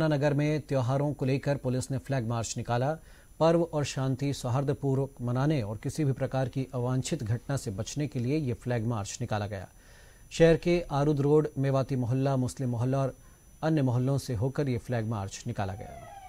स्थापना नगर में त्योहारों को लेकर पुलिस ने फ्लैग मार्च निकाला। पर्व और शांति सौहार्दपूर्वक मनाने और किसी भी प्रकार की अवांछित घटना से बचने के लिए ये फ्लैग मार्च निकाला गया। शहर के आरुद रोड, मेवाती मोहल्ला, मुस्लिम मोहल्ला और अन्य मोहल्लों से होकर ये फ्लैग मार्च निकाला गया।